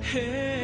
Hey.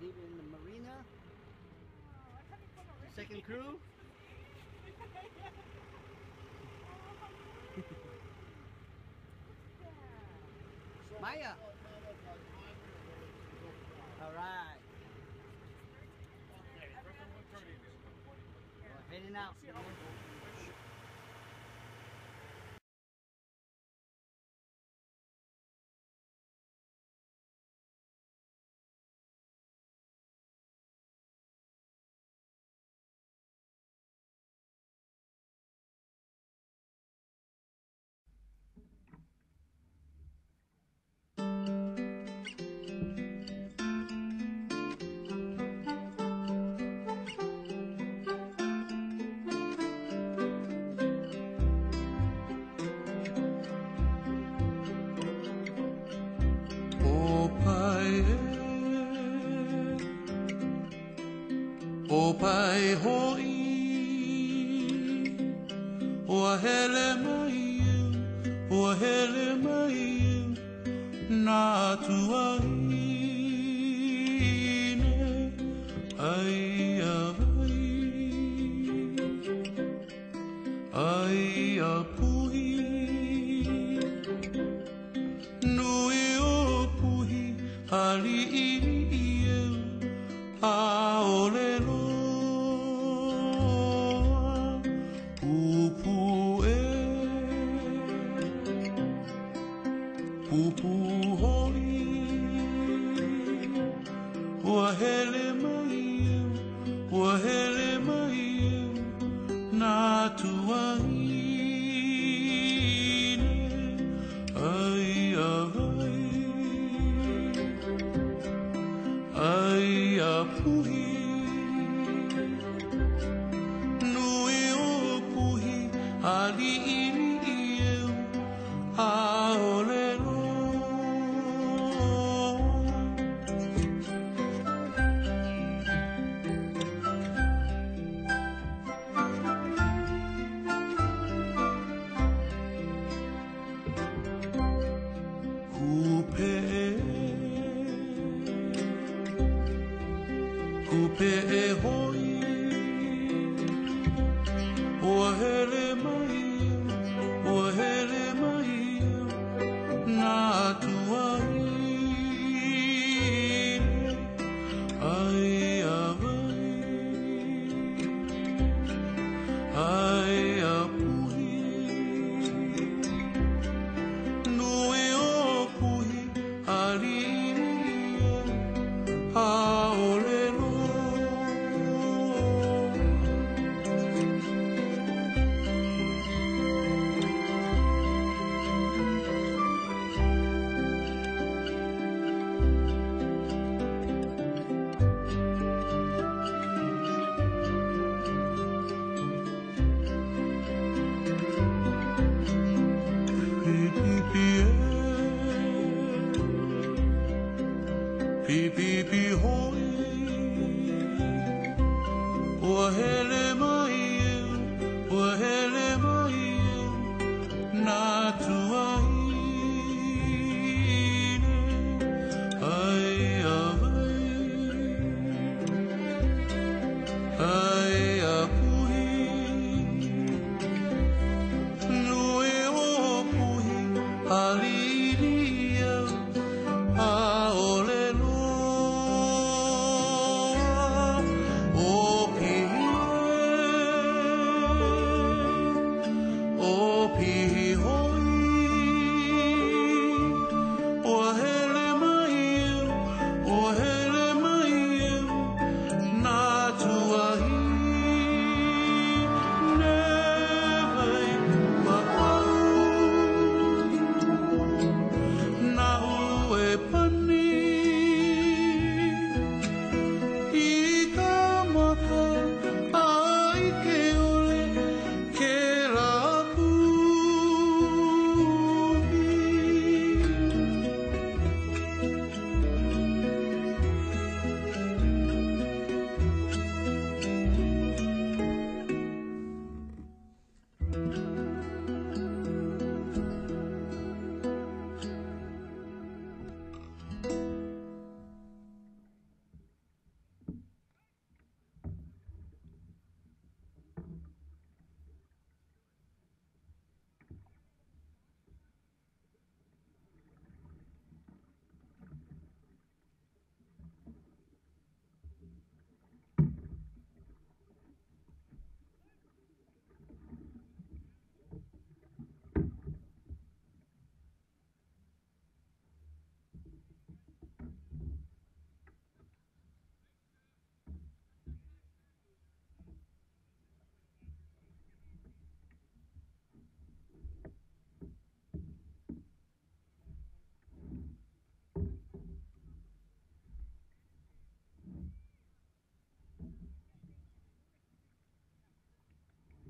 Leave it in the marina. Second crew. Maya. 百花 pupu hoi Ua hele mai eu, ua hele mai eu Nā tuanga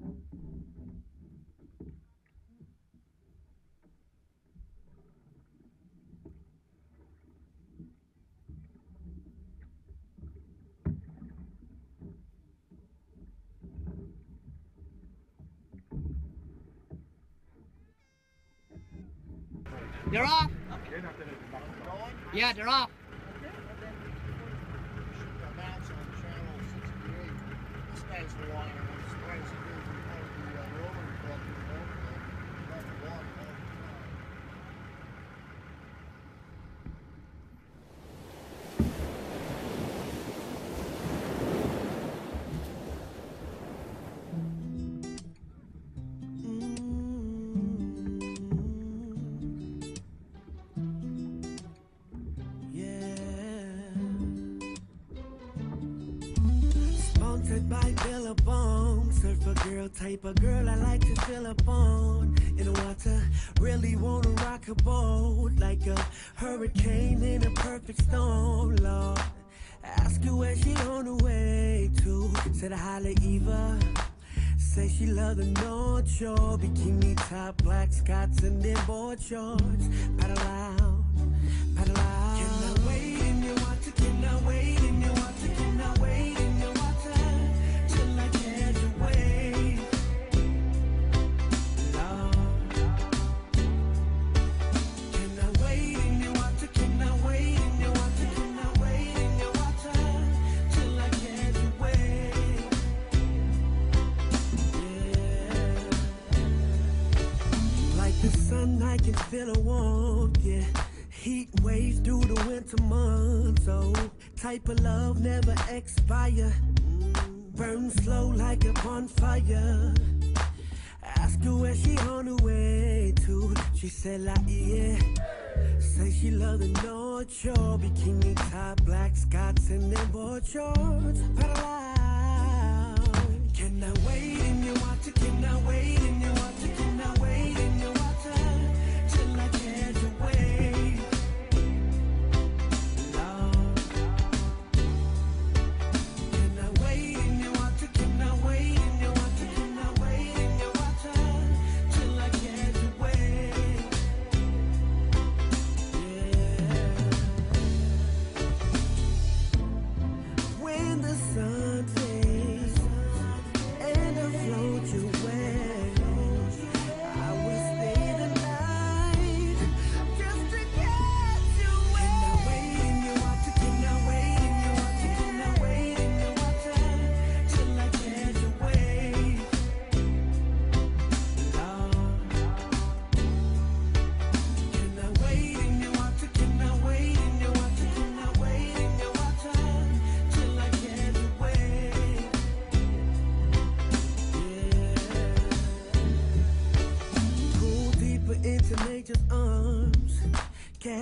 Thank mm -hmm. you. They're off. Okay. Yeah, they're off. This guy's the one.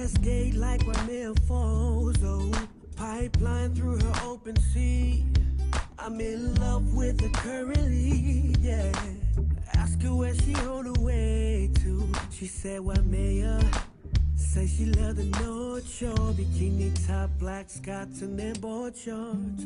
cascade like Waimea falls. Oh, pipeline through her open sea. I'm in love with her currently, yeah. Ask her where she on the way to. She said, "Waimea?" Say she love the North Shore, bikini top, black scots and them board shorts.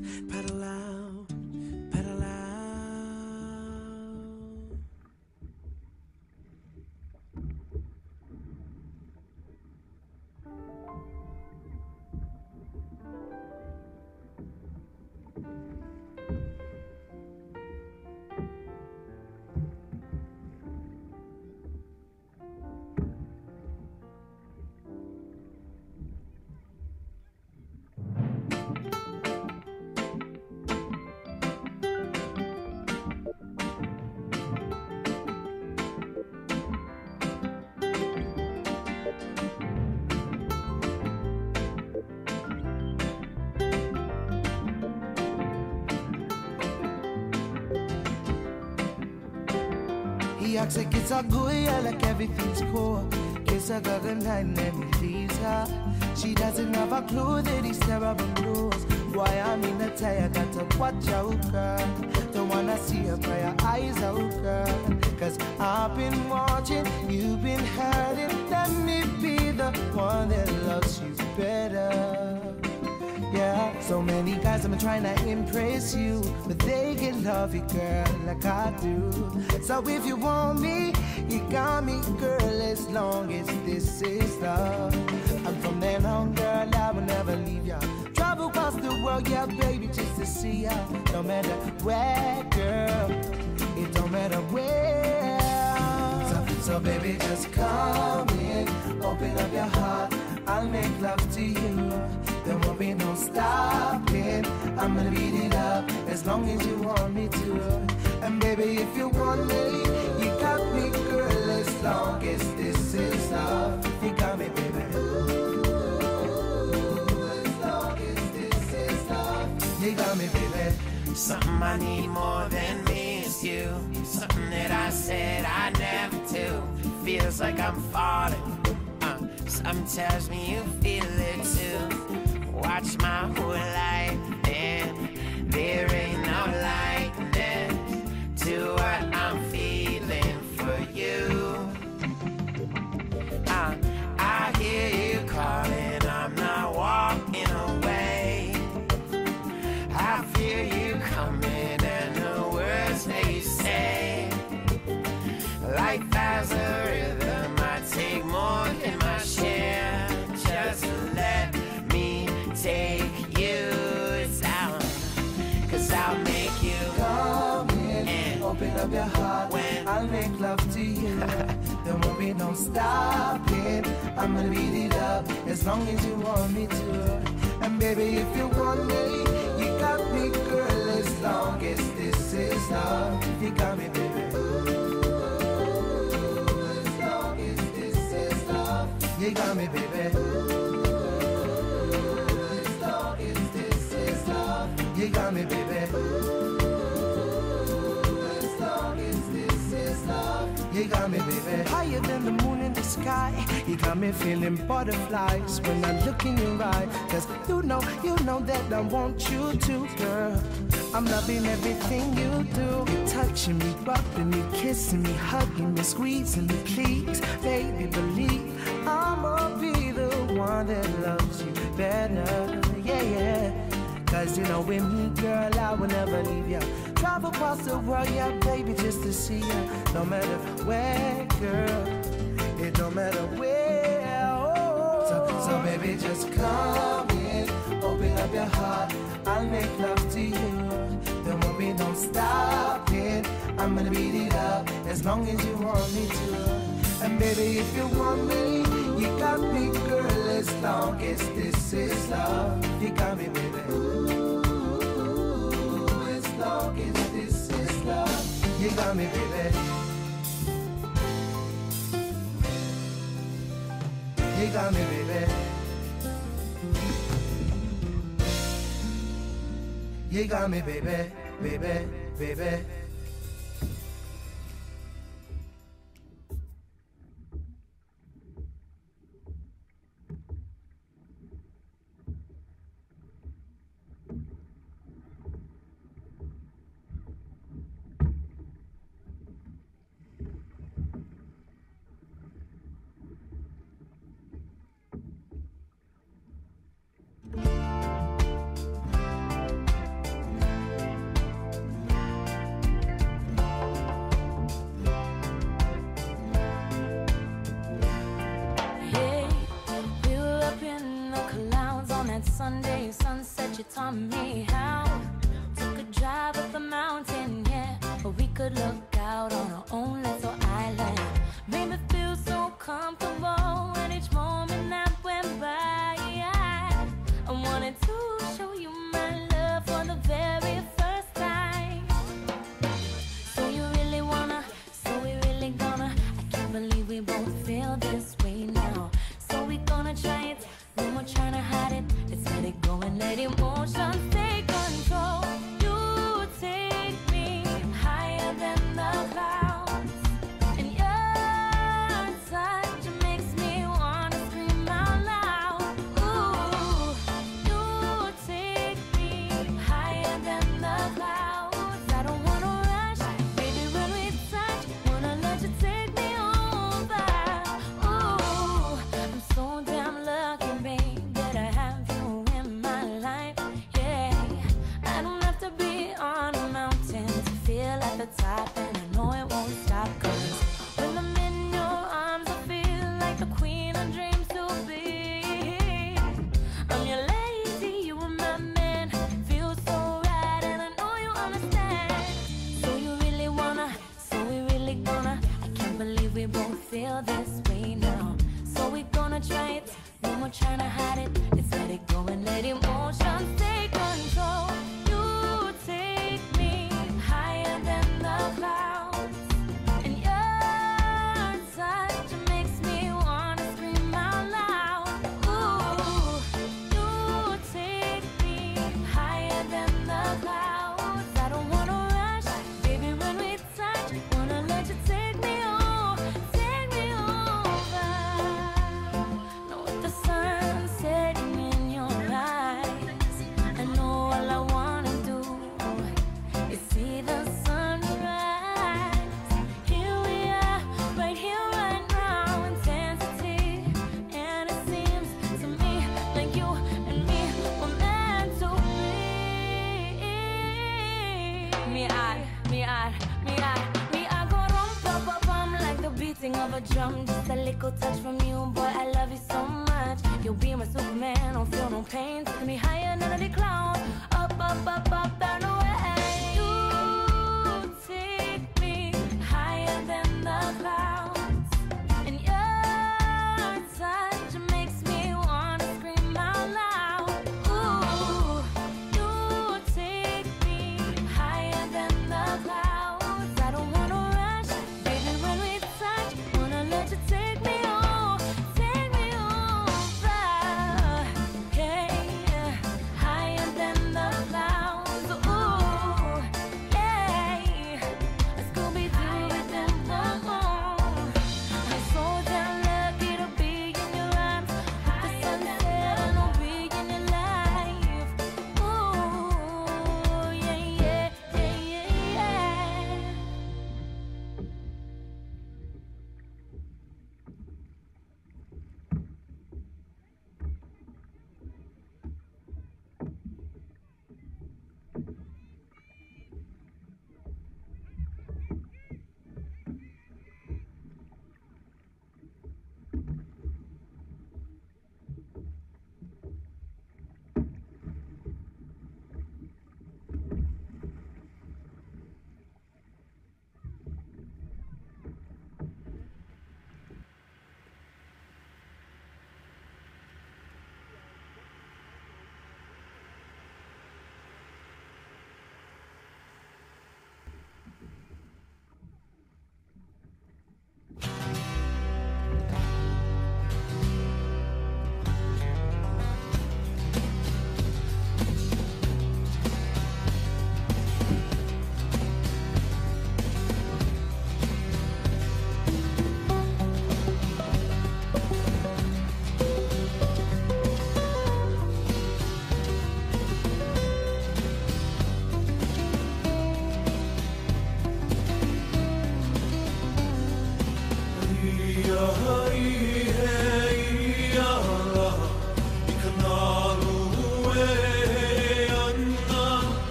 Jack said, it's her good, yeah, like everything's cool. Kiss her night and then he leaves her. She doesn't have a clue that he's terrible rules. Why I'm in a tie, I gotta watch out, girl. Don't wanna see her cry her eyes out, girl. Cause I've been watching, you've been hurting. Let me be the one that loves you better. So many guys I'm trying to impress you, but they get love you, girl, like I do. So if you want me, you got me, girl, as long as this is love. And from then on, girl, I will never leave ya. Travel across the world, yeah, baby, just to see ya. No matter where, girl, it don't matter where. So, so baby, just come in, open up your heart. I'll make love to you. There won't be no stopping. I'm gonna beat it up as long as you want me to. And baby, if you want me, you got me, girl. As long as this is love, you got me, baby. As long as this is love, you got me, baby. Something I need more than me is you. Something that I said I never do. Feels like I'm falling. Something tells me you feel it too. Watch my whole life, and there ain't no likeness to what I'm Up your heart. when- I'll make love to you. there won't be no stopping. I'm gonna beat it up as long as you want me to. And baby, if you want me, you got me, girl. As long as this is love, you got me, baby. As long as this is love, you got me, baby. You got me, baby. Higher than the moon in the sky, you got me feeling butterflies when I look in your eye. Cause you know, you know that I want you to, girl. I'm loving everything you do. You're touching me, rubbing me, kissing me, hugging me, squeezing me, please. Baby, believe I'ma be the one that loves you better. Yeah, yeah. Cause you know with me, girl, I will never leave ya. Travel across the world, yeah, baby, just to see ya. No matter where, girl, it don't matter where. Oh. So, so baby, just come in, open up your heart. I'll make love to you. There won't be no stopping. I'm gonna beat it up as long as you want me to. And baby, if you want me, you got me, girl. As long as this is love, you got me, baby. Ooh, As long as this is love, you got me, baby. You got me, baby. You got me, baby, baby, baby. That Sunday sunset. You taught me how. Took a drive up the mountain, yeah, we could look out on our own little island. Made me feel so comfortable, let emotions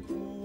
pool.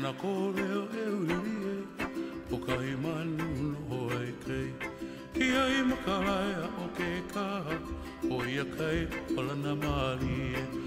ana ko reo e uri e O kahi manu no hoa kei. Ki a i makaraea o ke kaha O ia kei o lana maari e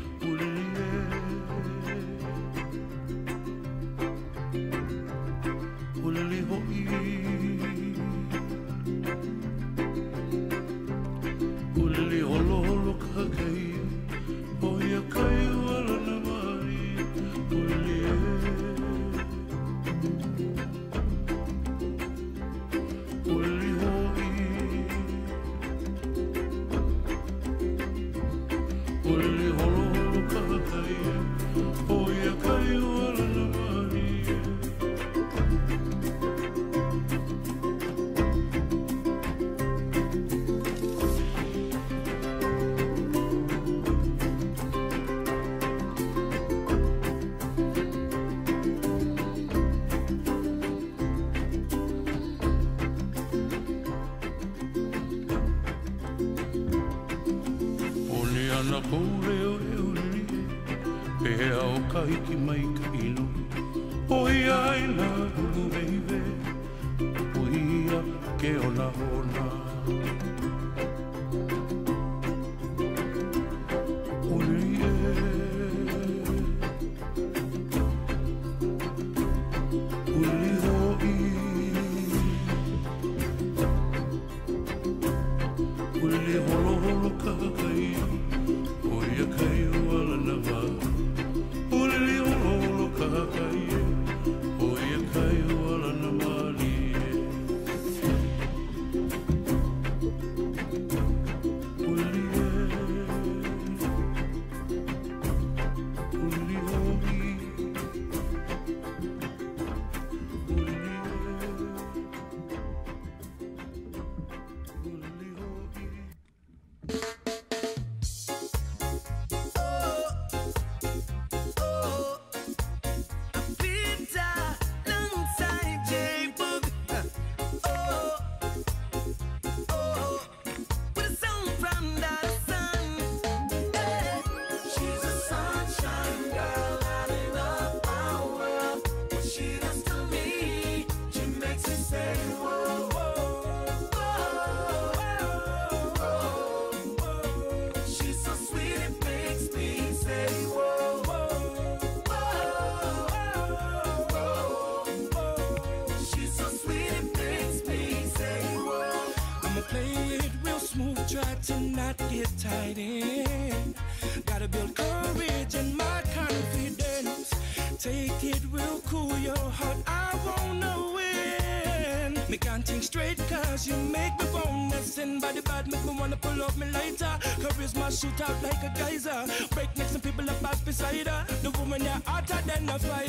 beside her. The woman you're hotter than a fire.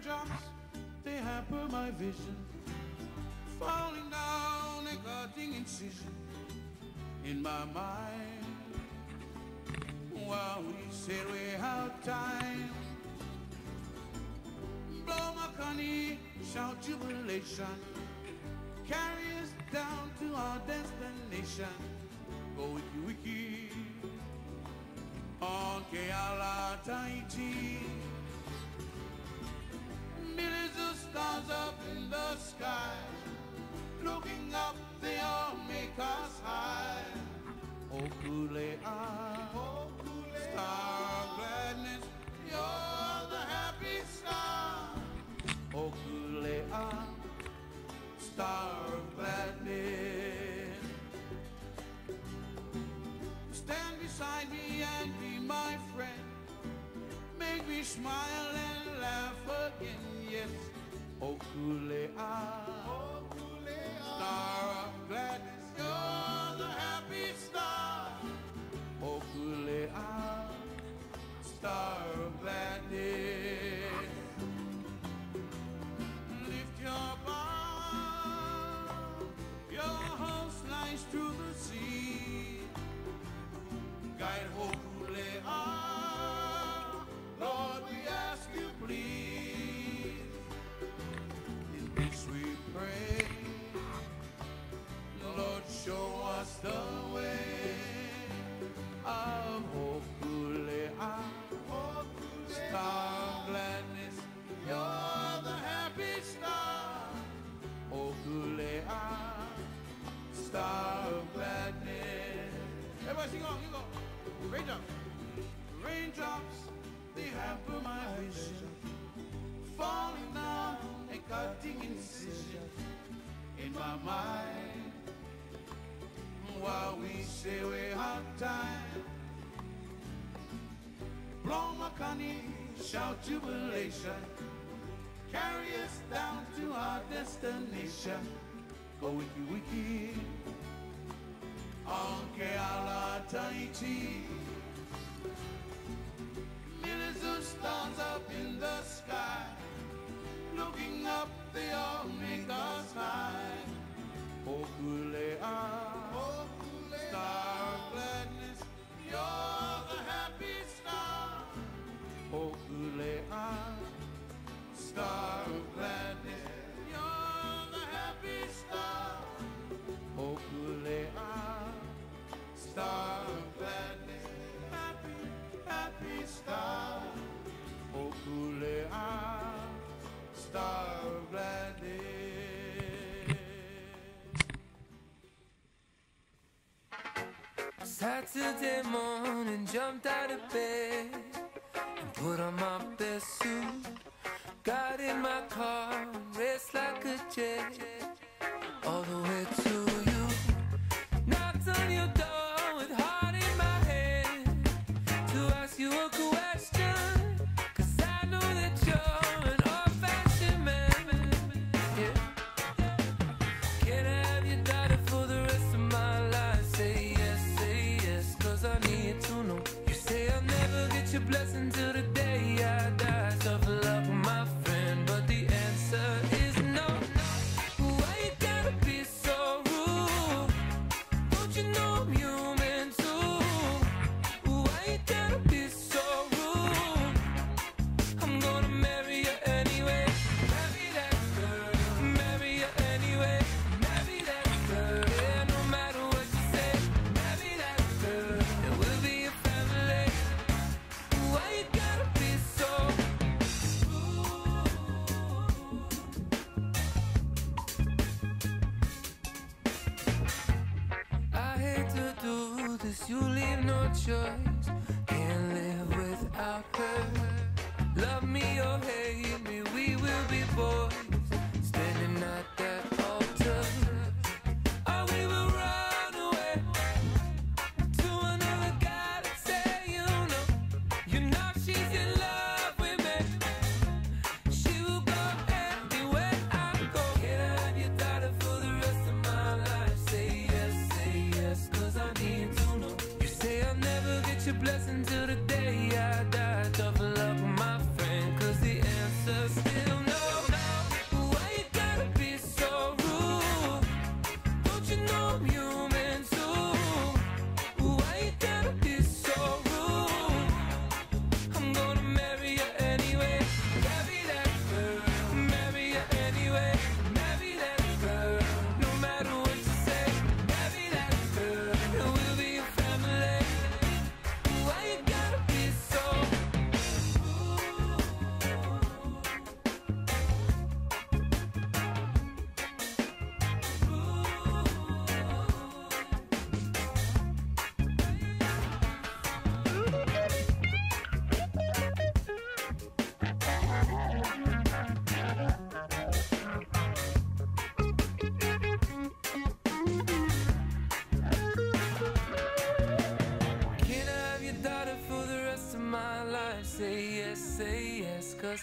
raindrops, they hamper my vision. Falling down a cutting incision in my mind. While we sail we have time. Blow my conny, shout jubilation. Carry us down to our destination. Go wiki wiki. On Keala Tahiti millions of stars up in the sky, looking up, they all make destination kwa wiki wiki, onke ala Tahiti.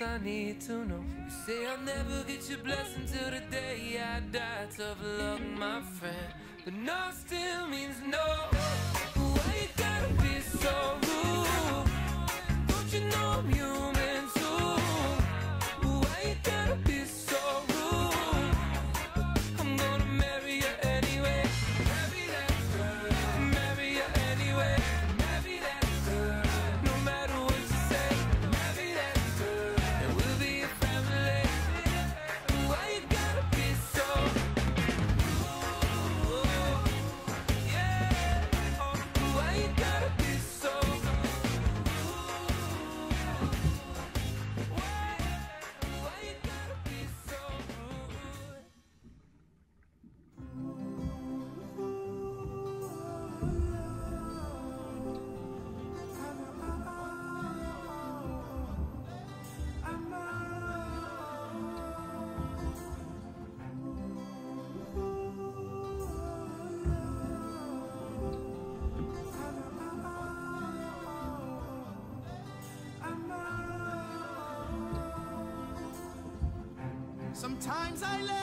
I need to know. You say I'll never get your blessing till the day I die. Tough luck, my friend. Sometimes I love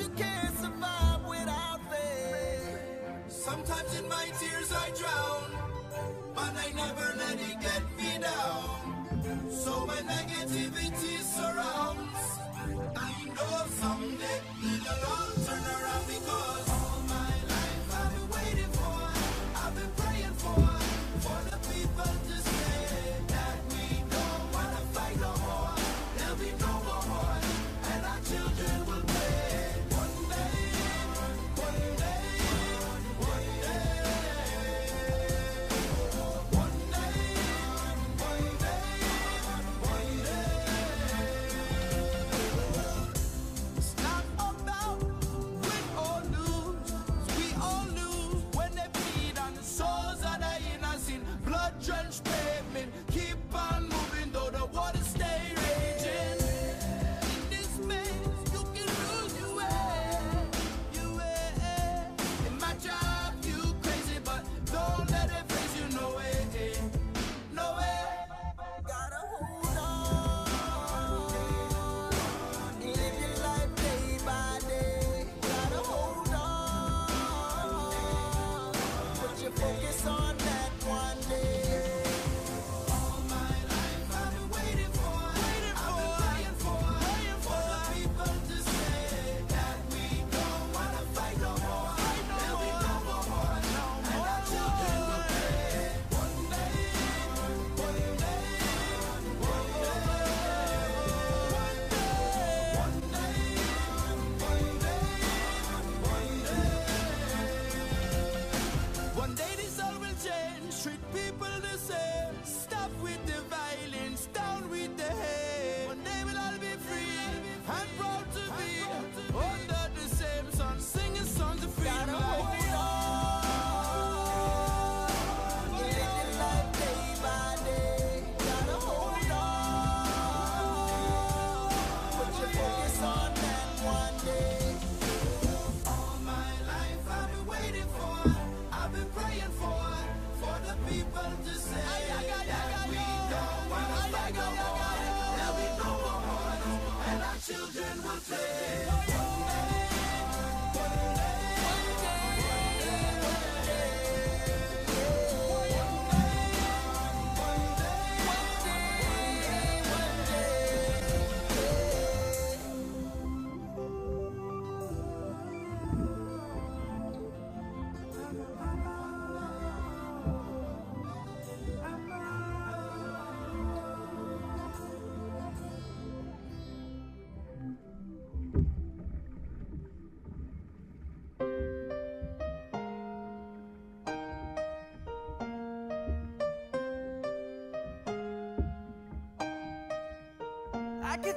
you can.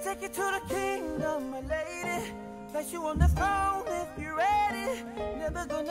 Take you to the kingdom, my lady. Place you on the throne if you're ready. Never gonna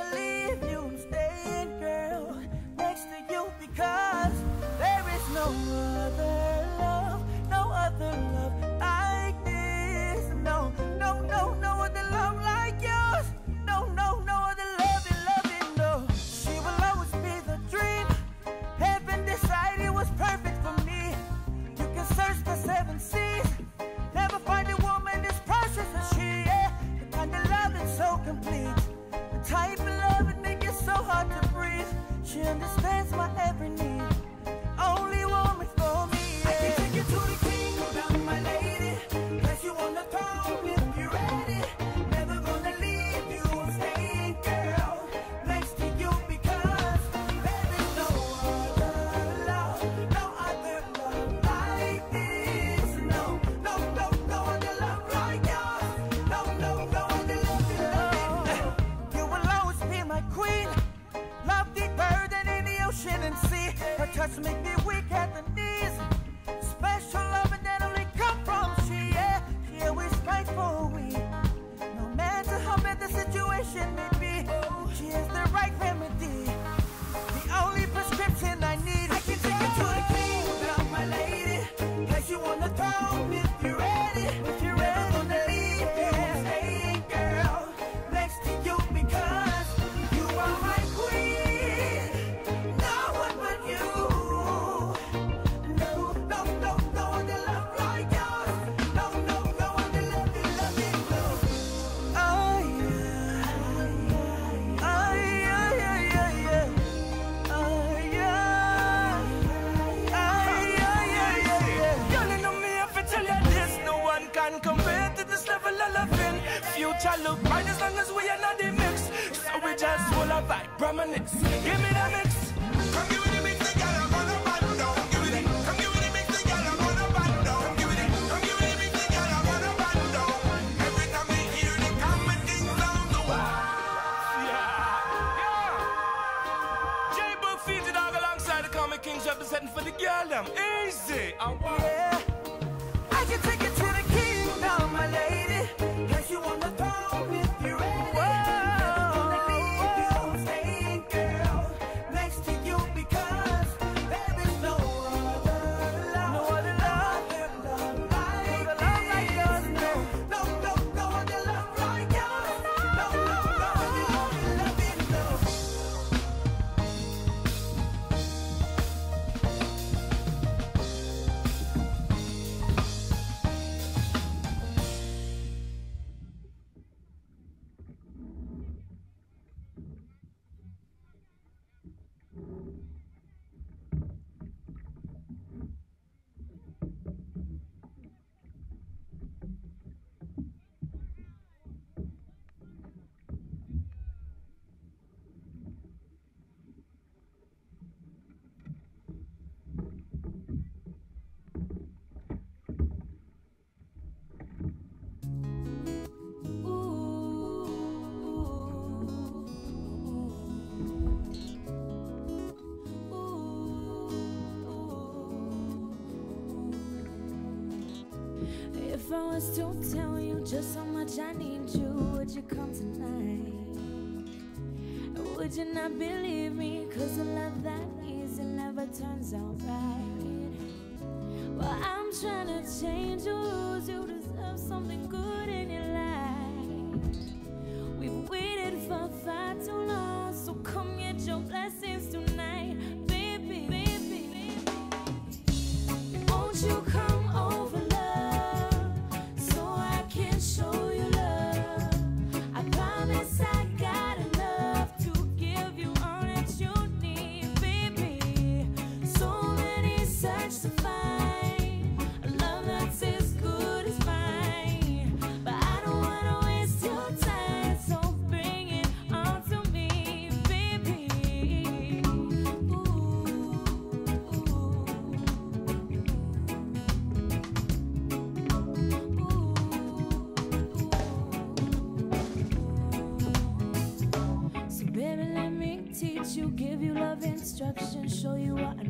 distance If I was to tell you just how much I need you, would you come tonight? Would you not believe me? Cause a love that easy never turns out right. Well, I'm trying to change your rules. You deserve something good in your life. Show you what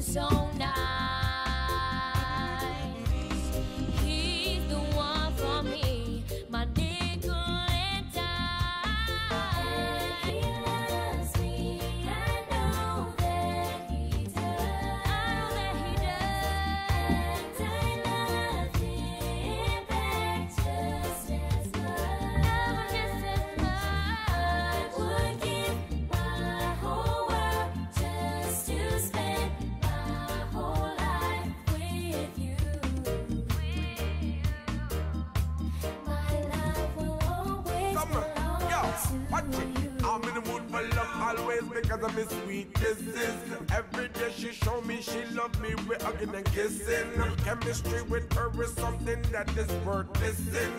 something nothing that is is in.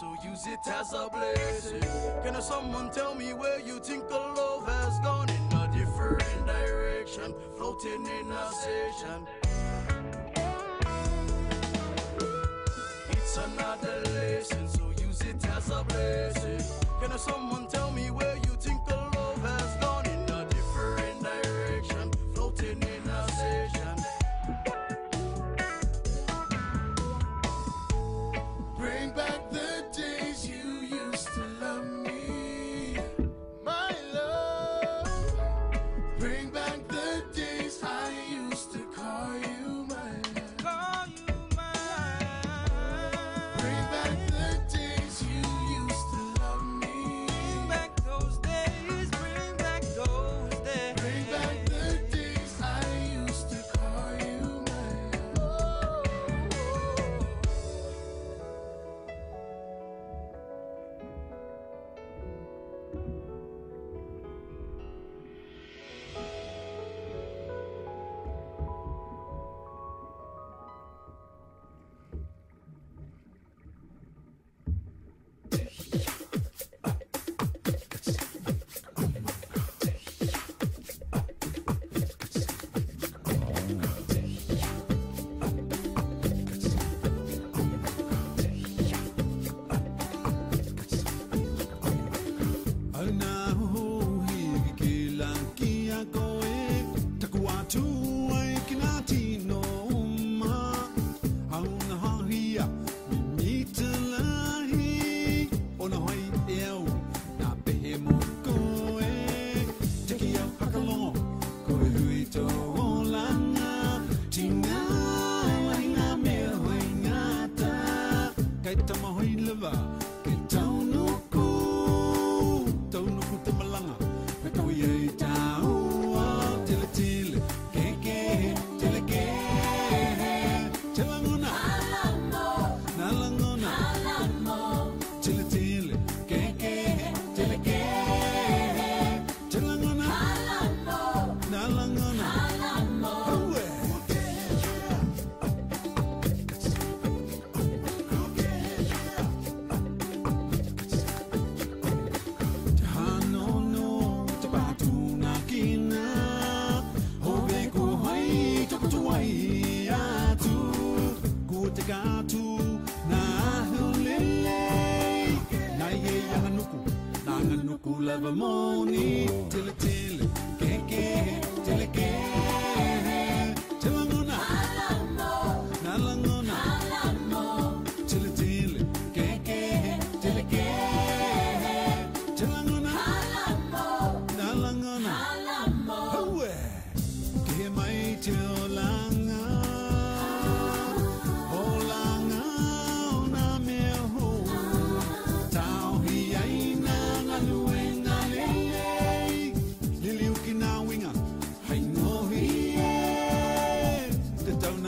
so use it as a blessing. Can someone tell me where you think the love has gone in a different direction, floating in a station?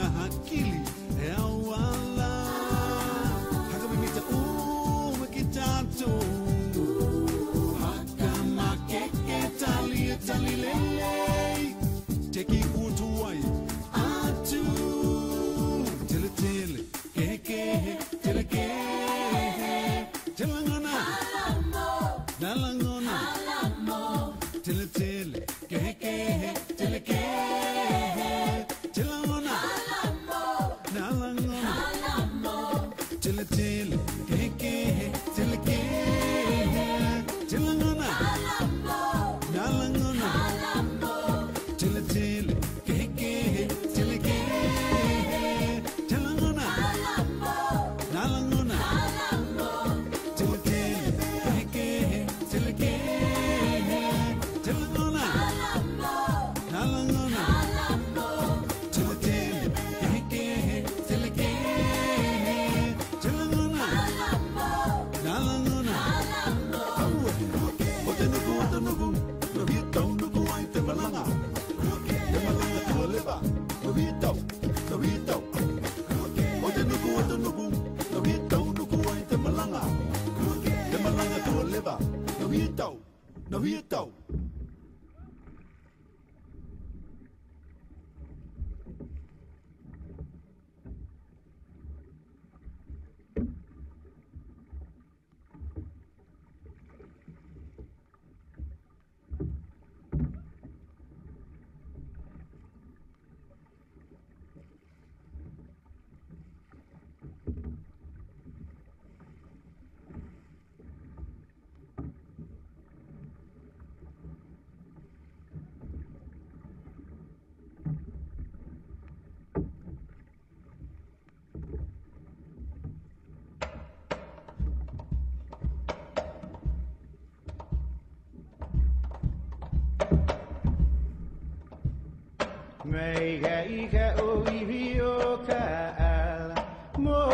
Hakili é o ar. 願いが及びよう。かもう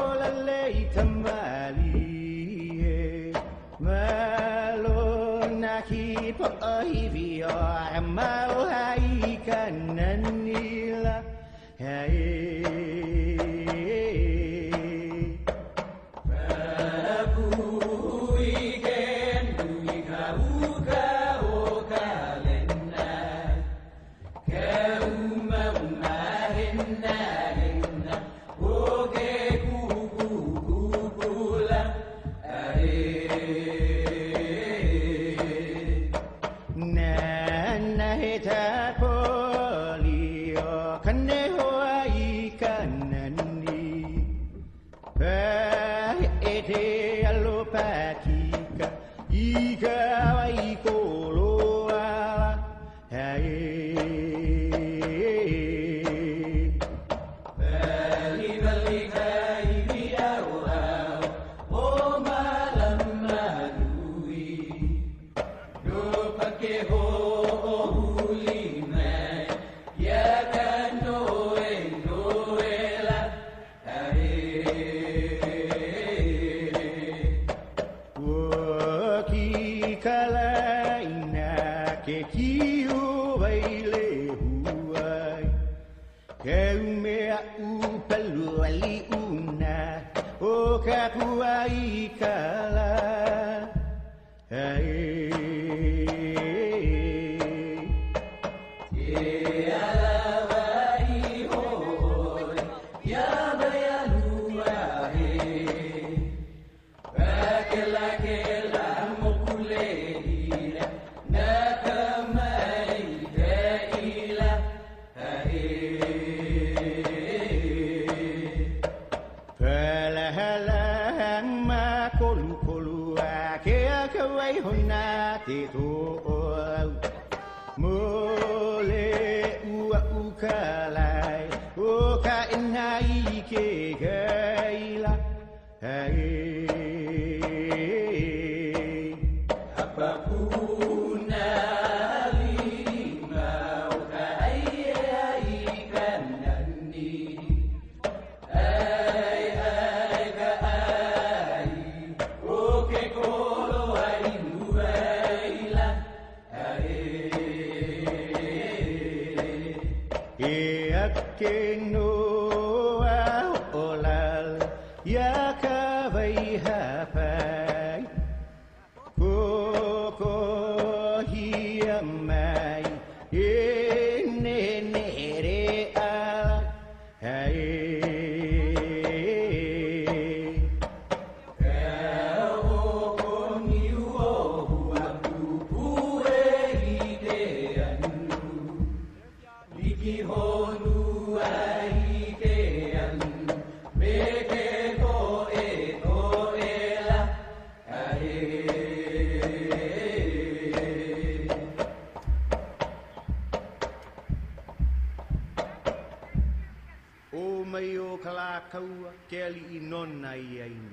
kaua ke ali i nona i aina.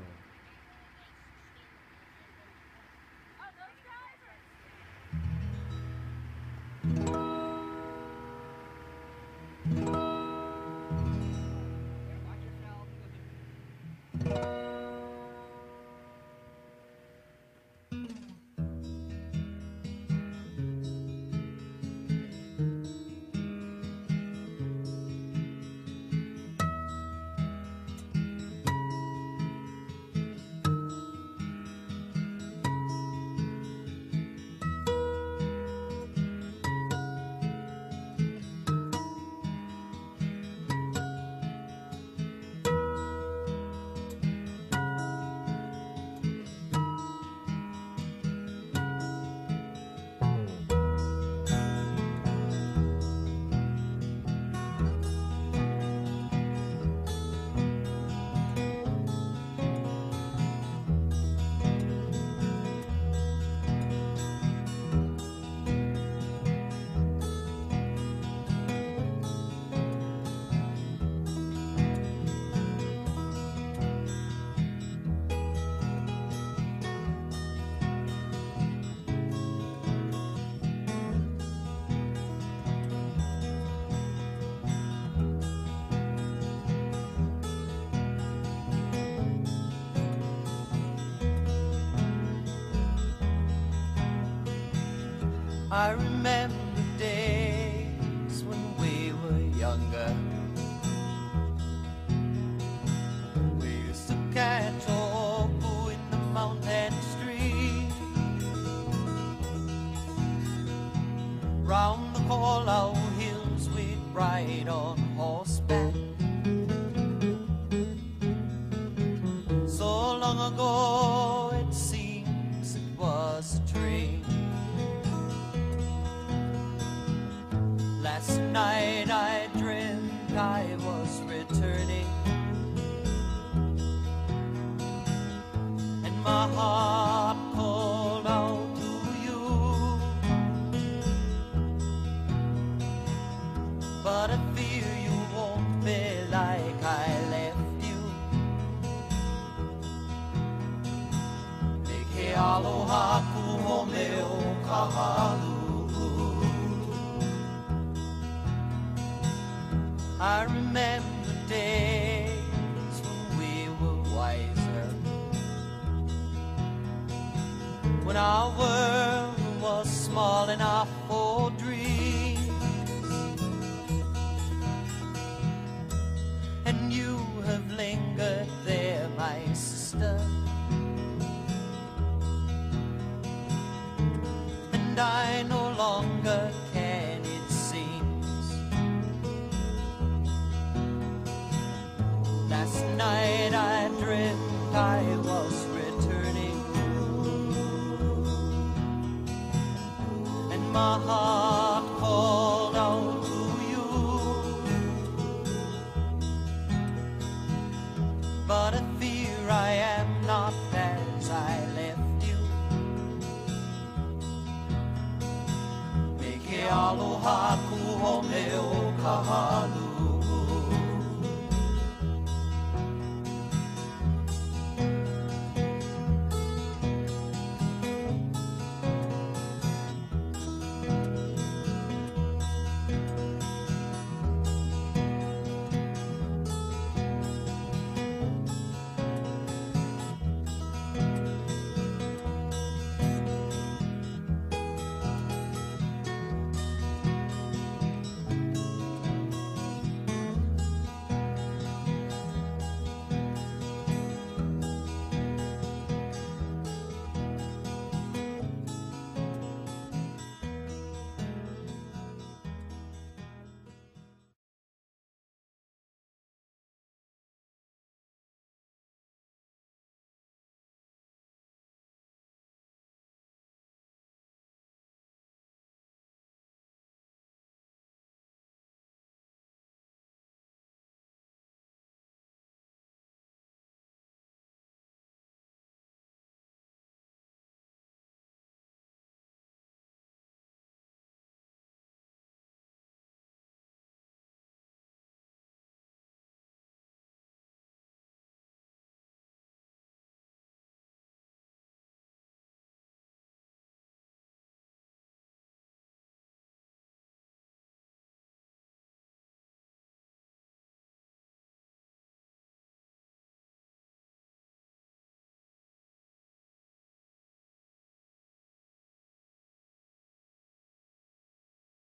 I remember.